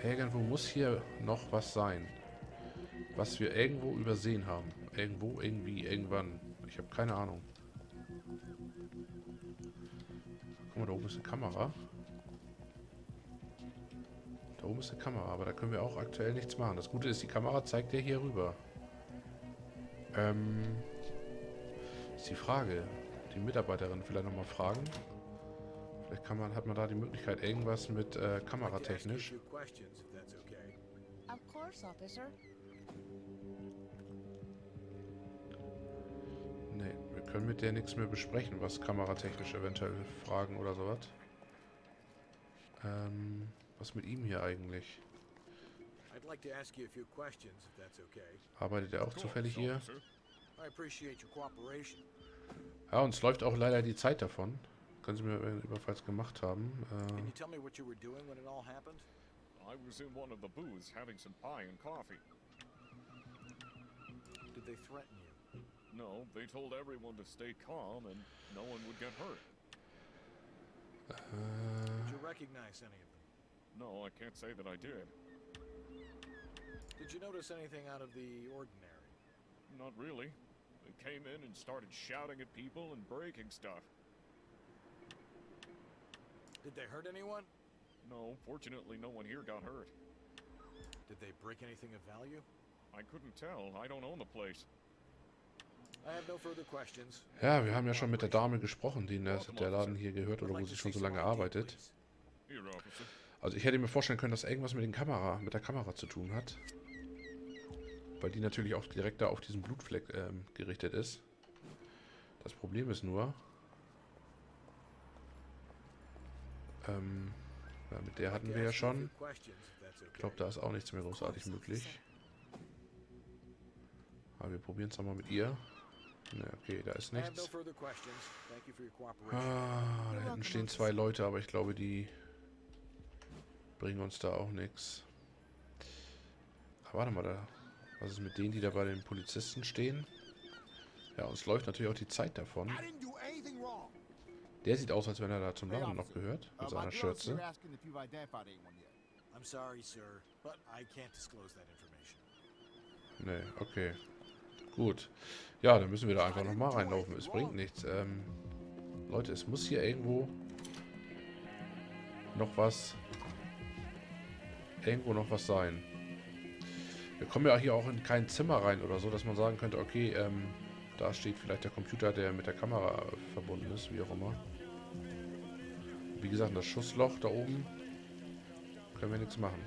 Irgendwo muss hier noch was sein. Was wir irgendwo übersehen haben. Irgendwo, irgendwie, irgendwann. Ich habe keine Ahnung. Oben ist eine Kamera. Da oben ist eine Kamera, aber da können wir auch aktuell nichts machen. Das Gute ist, die Kamera zeigt ja hier rüber. Ähm, ist die Frage. Die Mitarbeiterin vielleicht nochmal fragen. Vielleicht kann man, hat man da die Möglichkeit, irgendwas mit äh, kameratechnisch. Of course, officer. Können mit der nichts mehr besprechen, was kameratechnisch eventuell Fragen oder sowas. Ähm, was mit ihm hier eigentlich? Arbeitet er auch zufällig hier? officer. I appreciate your cooperation. Ja, uns läuft auch leider die Zeit davon. Können Sie mir ebenfalls gemacht haben. Can you Äh, tell me what you were doing when it all happened? I was in one of the booths having some pie and coffee. Did they threaten you? No, they told everyone to stay calm and no one would get hurt. äh, Did you recognize any of them? No, I can't say that I did. Did you notice anything out of the ordinary? Not really. They came in and started shouting at people and breaking stuff. Did they hurt anyone? No, fortunately, no one here got hurt. Did they break anything of value? I couldn't tell. I don't own the place. Ja, wir haben ja schon mit der Dame gesprochen, die in der, der Laden hier gehört oder wo sie schon so lange arbeitet. Also ich hätte mir vorstellen können, dass irgendwas mit den Kamera, mit der Kamera zu tun hat. Weil die natürlich auch direkt da auf diesen Blutfleck ähm, gerichtet ist. Das Problem ist nur, ähm, mit der hatten wir ja schon. Ich glaube, da ist auch nichts mehr großartig möglich. Aber wir probieren es nochmal mit ihr. Ne, okay, da ist nichts. Ah, da hinten stehen zwei Leute, aber ich glaube, die bringen uns da auch nichts. Aber warte mal, da. Was ist mit denen, die da bei den Polizisten stehen? Ja, uns läuft natürlich auch die Zeit davon. Der sieht aus, als wenn er da zum Laden noch gehört. Uh, Mit my seiner Schürze. asking if you've identified anyone yet. I'm sorry, sir, but I can't disclose that information. Nee, okay. Gut. Ja, dann müssen wir da einfach nochmal reinlaufen. Es bringt nichts. Ähm, Leute, es muss hier irgendwo noch was irgendwo noch was sein. Wir kommen ja hier auch in kein Zimmer rein oder so, dass man sagen könnte, okay, ähm, da steht vielleicht der Computer, der mit der Kamera verbunden ist, wie auch immer. Wie gesagt, das Schussloch da oben können wir nichts machen.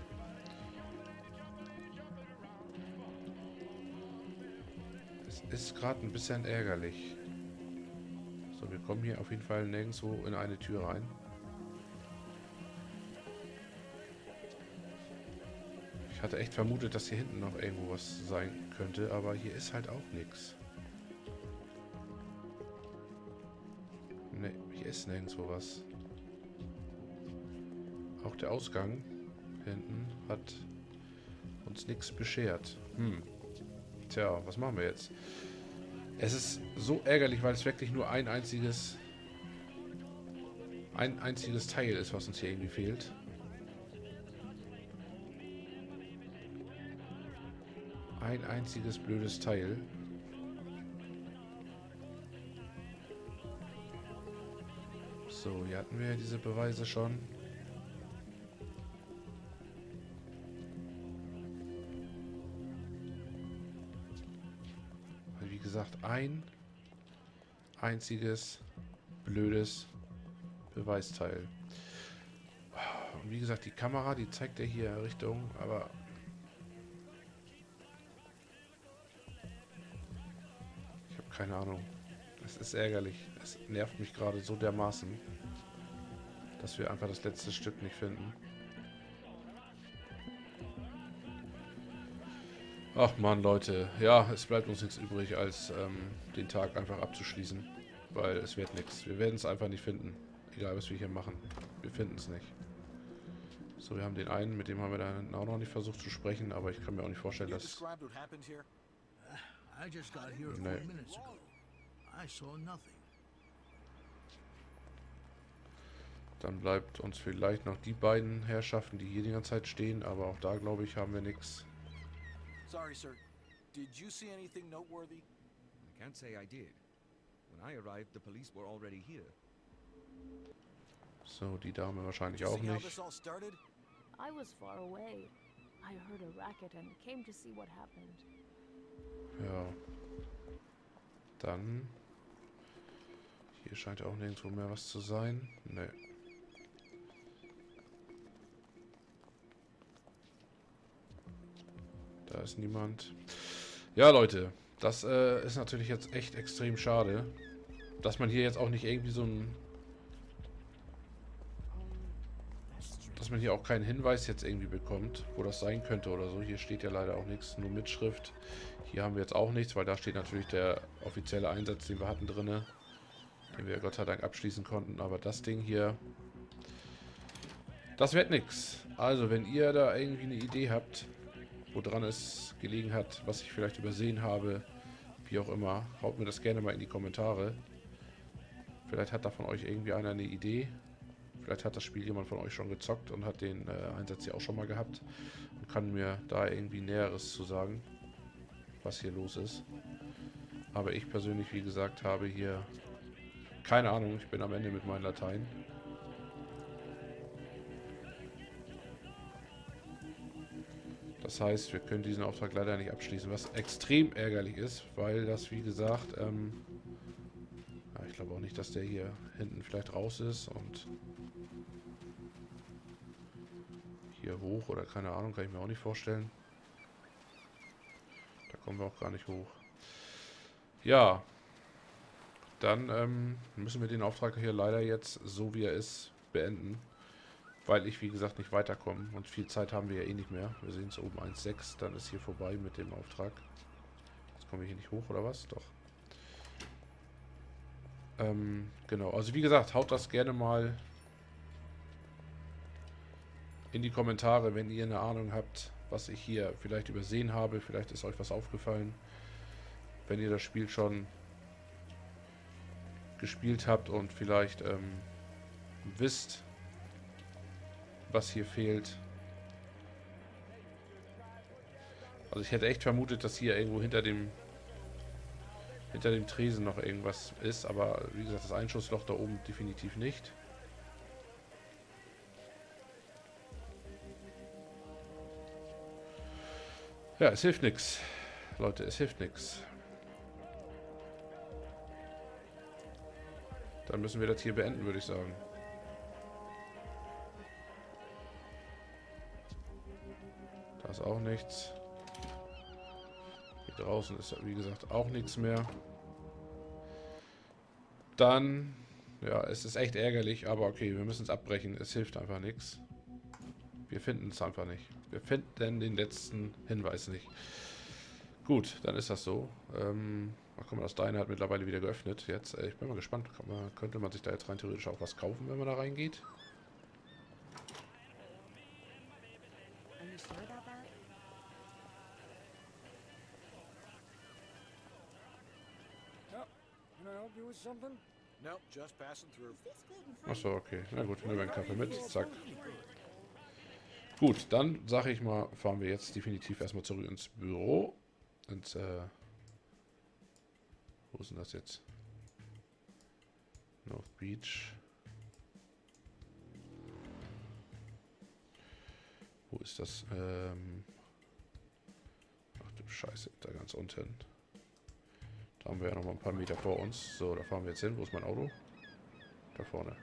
Ist gerade ein bisschen ärgerlich. So, wir kommen hier auf jeden Fall nirgendwo in eine Tür rein. Ich hatte echt vermutet, dass hier hinten noch irgendwo was sein könnte, aber hier ist halt auch nichts. Ne, hier ist nirgendwo was. Auch der Ausgang hinten hat uns nichts beschert. Hm. Tja, was machen wir jetzt? Es ist so ärgerlich, weil es wirklich nur ein einziges ein einziges Teil ist, was uns hier irgendwie fehlt. Ein einziges blödes Teil. So, hier hatten wir ja diese Beweise schon. Ein einziges blödes Beweisteil. Und wie gesagt, die Kamera, die zeigt ja hier Richtung, aber ich habe keine Ahnung. Es ist ärgerlich. Es nervt mich gerade so dermaßen, dass wir einfach das letzte Stück nicht finden. Ach man, Leute. Ja, es bleibt uns nichts übrig, als ähm, den Tag einfach abzuschließen. Weil es wird nichts. Wir werden es einfach nicht finden. Egal, was wir hier machen. Wir finden es nicht. So, wir haben den einen, mit dem haben wir dann auch noch nicht versucht zu sprechen, aber ich kann mir auch nicht vorstellen, dass... saw nothing. Dann bleibt uns vielleicht noch die beiden Herrschaften, die hier die ganze Zeit stehen, aber auch da, glaube ich, haben wir nichts. Sorry, sir. Did you see anything noteworthy? I can't say I did. When I arrived, the police were already here. So, die Dame wahrscheinlich Did you auch see how nicht. this all started? I was far away. I heard a racket and came to see what happened. Ja. Dann... Hier scheint auch nirgendwo mehr was zu sein. Ne. Da ist niemand. Ja, Leute. Das äh, ist natürlich jetzt echt extrem schade. dass man hier jetzt auch nicht irgendwie so ein... Dass man hier auch keinen Hinweis jetzt irgendwie bekommt, wo das sein könnte oder so. Hier steht ja leider auch nichts, nur Mitschrift. Hier haben wir jetzt auch nichts, weil da steht natürlich der offizielle Einsatz, den wir hatten drinne, den wir Gott sei Dank abschließen konnten. Aber das Ding hier, das wird nichts. Also, wenn ihr da irgendwie eine Idee habt, woran es gelegen hat, was ich vielleicht übersehen habe, wie auch immer, haut mir das gerne mal in die Kommentare. Vielleicht hat da von euch irgendwie einer eine Idee. Vielleicht hat das Spiel jemand von euch schon gezockt und hat den äh, Einsatz hier auch schon mal gehabt und kann mir da irgendwie Näheres zu sagen, was hier los ist. Aber ich persönlich, wie gesagt, habe hier keine Ahnung. Ich bin am Ende mit meinen Latein. Das heißt, wir können diesen Auftrag leider nicht abschließen, was extrem ärgerlich ist, weil das, wie gesagt, ähm, ja, ich glaube auch nicht, dass der hier hinten vielleicht raus ist und hier hoch oder keine Ahnung, kann ich mir auch nicht vorstellen. Da kommen wir auch gar nicht hoch. Ja, dann ähm, müssen wir den Auftrag hier leider jetzt, so wie er ist, beenden. Weil ich, wie gesagt, nicht weiterkomme. Und viel Zeit haben wir ja eh nicht mehr. Wir sehen es oben 1,6. Dann ist hier vorbei mit dem Auftrag. Jetzt kommen wir hier nicht hoch, oder was? Doch. Ähm, genau. Also wie gesagt, haut das gerne mal in die Kommentare, wenn ihr eine Ahnung habt, was ich hier vielleicht übersehen habe. Vielleicht ist euch was aufgefallen. Wenn ihr das Spiel schon gespielt habt und vielleicht ähm, wisst, was hier fehlt. Also ich hätte echt vermutet, dass hier irgendwo hinter dem hinter dem Tresen noch irgendwas ist, aber wie gesagt, das Einschussloch da oben definitiv nicht. Ja, es hilft nichts. Leute, es hilft nichts. Dann müssen wir das hier beenden, würde ich sagen. Ist auch nichts. Hier draußen ist wie gesagt auch nichts mehr. Dann, ja, es ist echt ärgerlich, aber okay, wir müssen es abbrechen. Es hilft einfach nichts. Wir finden es einfach nicht. Wir finden den letzten Hinweis nicht. Gut, dann ist das so. Ähm, ach guck mal, das Deine hat mittlerweile wieder geöffnet. Jetzt, äh, ich bin mal gespannt. Man, könnte man sich da jetzt rein theoretisch auch was kaufen, wenn man da reingeht? Achso, okay. Na gut, nehmen wir einen Kaffee mit. Zack. Gut, dann sage ich mal, fahren wir jetzt definitiv erstmal zurück ins Büro. Ins, äh... Wo ist denn das jetzt? North Beach. Wo ist das? Ähm... Ach du Scheiße, da ganz unten. Da haben wir ja noch mal ein paar Meter vor uns. So, da fahren wir jetzt hin. Wo ist mein Auto? Da vorne.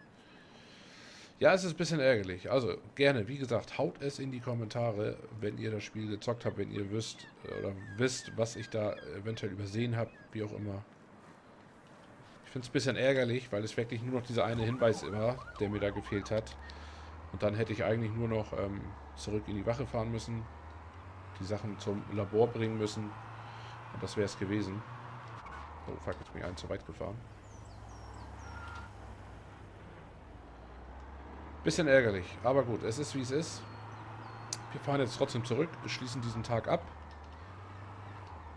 Ja, es ist ein bisschen ärgerlich. Also gerne, wie gesagt, haut es in die Kommentare, wenn ihr das Spiel gezockt habt, wenn ihr wisst oder wisst, was ich da eventuell übersehen habe, wie auch immer. Ich finde es ein bisschen ärgerlich, weil es wirklich nur noch dieser eine Hinweis war, der mir da gefehlt hat. Und dann hätte ich eigentlich nur noch ähm, zurück in die Wache fahren müssen, die Sachen zum Labor bringen müssen. Und das wäre es gewesen. Oh, fuck, jetzt bin ich einen zu weit gefahren. Bisschen ärgerlich, aber gut, es ist wie es ist. Wir fahren jetzt trotzdem zurück, schließen diesen Tag ab.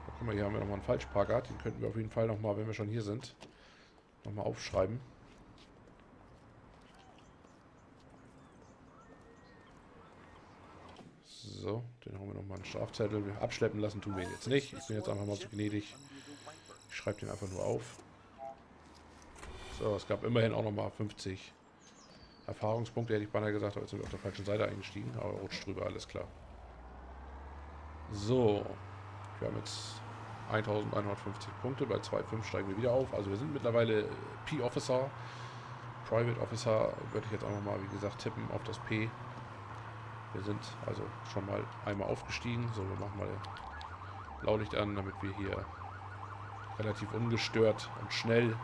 Oh, guck mal, hier haben wir nochmal einen Falschparkart. Den könnten wir auf jeden Fall nochmal, wenn wir schon hier sind, nochmal aufschreiben. So, den haben wir nochmal einen Strafzettel. Abschleppen lassen tun wir ihn jetzt nicht. Ich bin jetzt einfach mal so gnädig. Ich schreibe den einfach nur auf. So, es gab immerhin auch nochmal 50 Erfahrungspunkte, hätte ich beinahe gesagt, aber jetzt sind wir auf der falschen Seite eingestiegen. Aber rutscht drüber, alles klar. So, wir haben jetzt 1150 Punkte. Bei 2,5 steigen wir wieder auf. Also wir sind mittlerweile P-Officer. Private Officer würde ich jetzt auch nochmal, wie gesagt, tippen auf das P. Wir sind also schon mal einmal aufgestiegen. So, wir machen mal Blaulicht an, damit wir hier relativ ungestört und schnell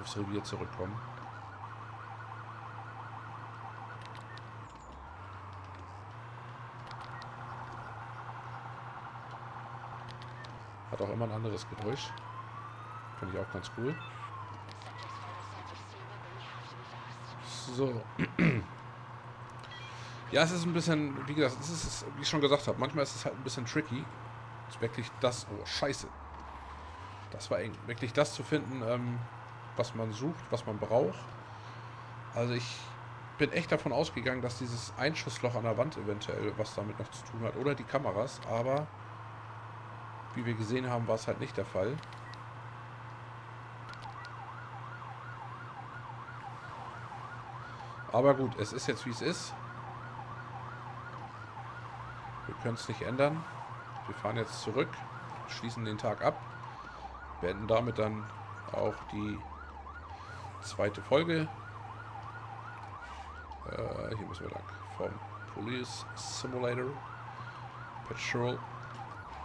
aufs Revier zurückkommen. Hat auch immer ein anderes Geräusch. Finde ich auch ganz cool. So. Ja, es ist ein bisschen, wie gesagt, es ist, wie ich schon gesagt habe, manchmal ist es halt ein bisschen tricky. Ist wirklich das, oh scheiße. Das war eng. Wirklich das zu finden, ähm, was man sucht, was man braucht. Also ich bin echt davon ausgegangen, dass dieses Einschussloch an der Wand eventuell was damit noch zu tun hat. Oder die Kameras, aber wie wir gesehen haben, war es halt nicht der Fall. Aber gut, es ist jetzt wie es ist. Wir können es nicht ändern. Wir fahren jetzt zurück, schließen den Tag ab, beenden damit dann auch die zweite Folge. Äh, hier müssen wir lang. Vom Police Simulator Patrol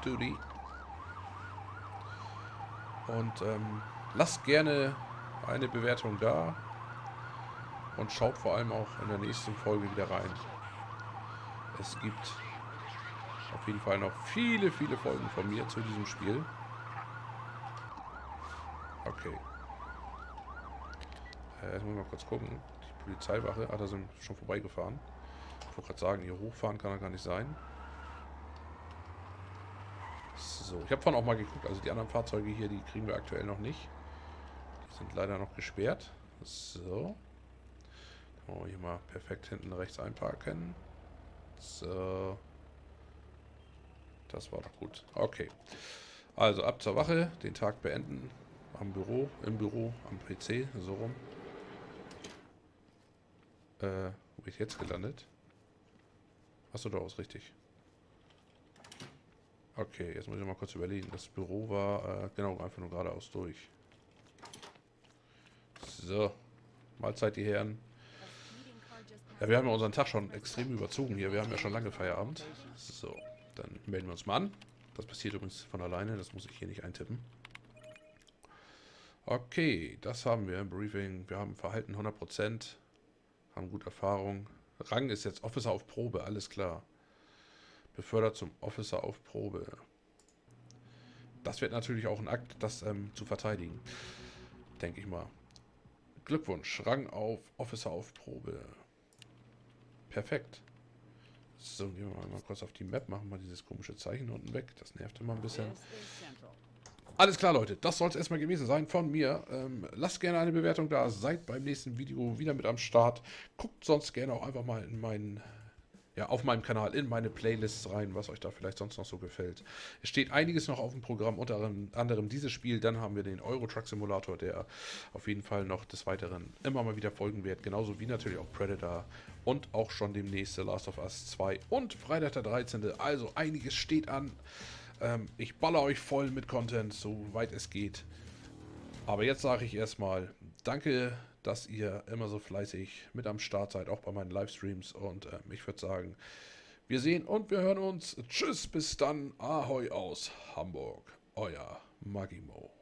Duty. Und ähm, lasst gerne eine Bewertung da. Und schaut vor allem auch in der nächsten Folge wieder rein. Es gibt auf jeden Fall noch viele, viele Folgen von mir zu diesem Spiel. Okay. Äh, jetzt muss ich mal kurz gucken. Die Polizeiwache, ah, da sind schon vorbeigefahren. Ich wollte gerade sagen, hier hochfahren kann er gar nicht sein. So, ich habe vorhin auch mal geguckt, also die anderen Fahrzeuge hier, die kriegen wir aktuell noch nicht. Die sind leider noch gesperrt. So. Man hier mal perfekt hinten rechts einparken. So. Das war doch gut. Okay. Also ab zur Wache, den Tag beenden. Am Büro, im Büro, am PC, so rum. Äh, wo bin ich jetzt gelandet? Achso, da ist richtig. Okay, jetzt muss ich mal kurz überlegen. Das Büro war, äh, genau, einfach nur geradeaus durch. So. Mahlzeit, die Herren. Ja, wir haben ja unseren Tag schon extrem überzogen hier. Wir haben ja schon lange Feierabend. So. Dann melden wir uns mal an. Das passiert übrigens von alleine, das muss ich hier nicht eintippen. Okay, das haben wir im Briefing. Wir haben Verhalten 100%, haben gute Erfahrung. Rang ist jetzt Officer auf Probe, alles klar. Befördert zum Officer auf Probe. Das wird natürlich auch ein Akt, das ähm, zu verteidigen. Denke ich mal. Glückwunsch, Rang auf Officer auf Probe. Perfekt. So, gehen wir mal kurz auf die Map, machen wir dieses komische Zeichen unten weg. Das nervt immer ein bisschen. Alles klar, Leute. Das soll es erstmal gewesen sein von mir. Ähm, lasst gerne eine Bewertung da. Seid beim nächsten Video wieder mit am Start. Guckt sonst gerne auch einfach mal in meinen ja, auf meinem Kanal in meine Playlists rein, was euch da vielleicht sonst noch so gefällt. Es steht einiges noch auf dem Programm, unter anderem dieses Spiel. Dann haben wir den Euro Truck Simulator, der auf jeden Fall noch des Weiteren immer mal wieder folgen wird. Genauso wie natürlich auch Predator und auch schon demnächst The Last of Us 2 und Freitag der 13. Also einiges steht an. Ähm, ich baller euch voll mit Content, soweit es geht. Aber jetzt sage ich erstmal Danke dass ihr immer so fleißig mit am Start seid, auch bei meinen Livestreams. Und äh, ich würde sagen, wir sehen und wir hören uns. Tschüss, bis dann. Ahoi aus Hamburg. Euer Magimo.